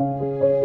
you.